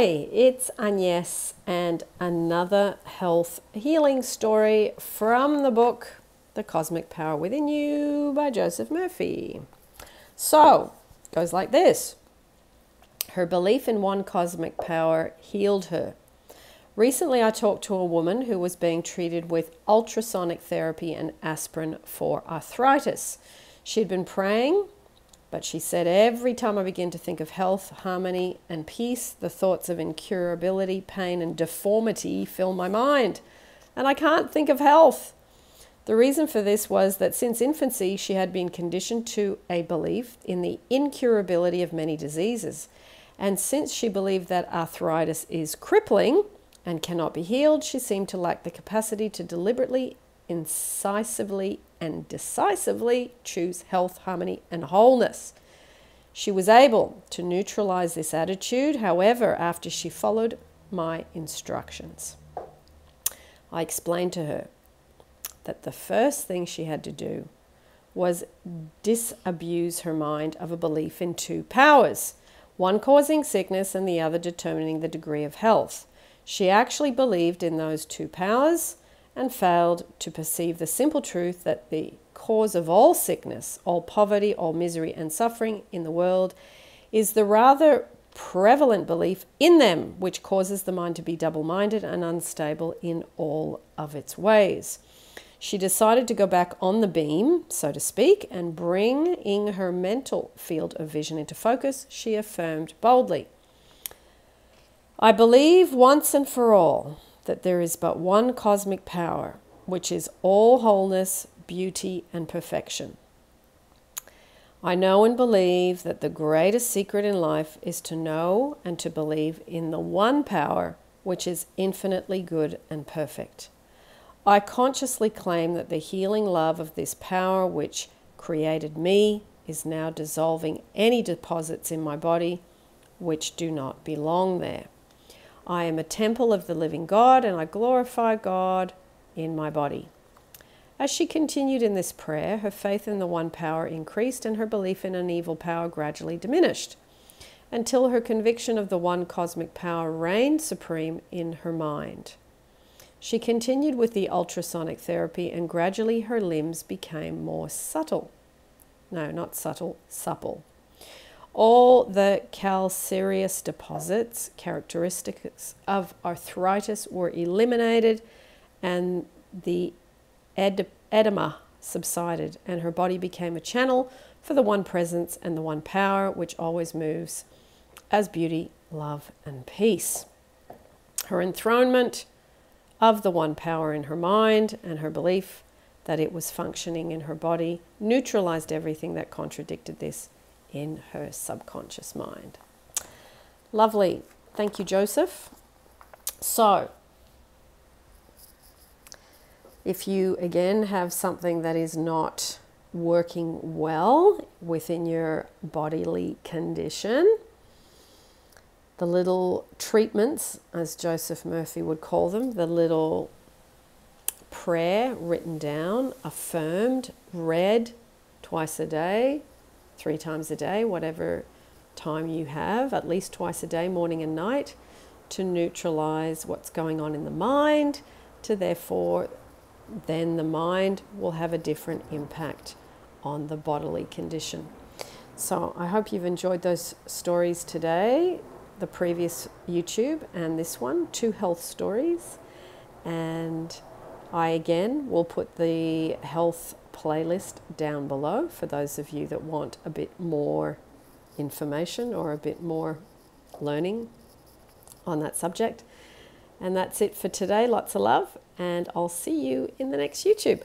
Hi, it's Agnes and another health healing story from the book The Cosmic Power Within You by Joseph Murphy. So, it goes like this. Her belief in one cosmic power healed her. Recently, I talked to a woman who was being treated with ultrasonic therapy and aspirin for arthritis. She'd been praying but she said, Every time I begin to think of health, harmony, and peace, the thoughts of incurability, pain, and deformity fill my mind, and I can't think of health. The reason for this was that since infancy, she had been conditioned to a belief in the incurability of many diseases. And since she believed that arthritis is crippling and cannot be healed, she seemed to lack the capacity to deliberately, incisively, and decisively choose health, harmony, and wholeness. She was able to neutralize this attitude, however, after she followed my instructions. I explained to her that the first thing she had to do was disabuse her mind of a belief in two powers, one causing sickness and the other determining the degree of health. She actually believed in those two powers and failed to perceive the simple truth that the cause of all sickness, all poverty, all misery and suffering in the world is the rather prevalent belief in them, which causes the mind to be double minded and unstable in all of its ways. She decided to go back on the beam, so to speak, and bringing her mental field of vision into focus, she affirmed boldly I believe once and for all that there is but one cosmic power, which is all wholeness, beauty, and perfection. I know and believe that the greatest secret in life is to know and to believe in the one power which is infinitely good and perfect. I consciously claim that the healing love of this power which created me is now dissolving any deposits in my body which do not belong there. I am a temple of the living God, and I glorify God in my body. As she continued in this prayer, her faith in the one power increased, and her belief in an evil power gradually diminished, until her conviction of the one cosmic power reigned supreme in her mind. She continued with the ultrasonic therapy, and gradually her limbs became more subtle. No, not subtle, supple. All the calcareous deposits, characteristics of arthritis, were eliminated and the ed- edema subsided, and her body became a channel for the one presence and the one power which always moves as beauty, love, and peace. Her enthronement of the one power in her mind and her belief that it was functioning in her body neutralized everything that contradicted this in her subconscious mind. Lovely. Thank you, Joseph. So, if you again have something that is not working well within your bodily condition, the little treatments, as Joseph Murphy would call them, the little prayer written down, affirmed, read twice a day, three times a day, whatever time you have, at least twice a day, morning and night, to neutralize what's going on in the mind, to therefore then the mind will have a different impact on the bodily condition. So I hope you've enjoyed those stories today, the previous YouTube and this one, two health stories. And I again will put the health playlist down below for those of you that want a bit more information or a bit more learning on that subject. And that's it for today. Lots of love, and I'll see you in the next YouTube.